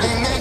Nothing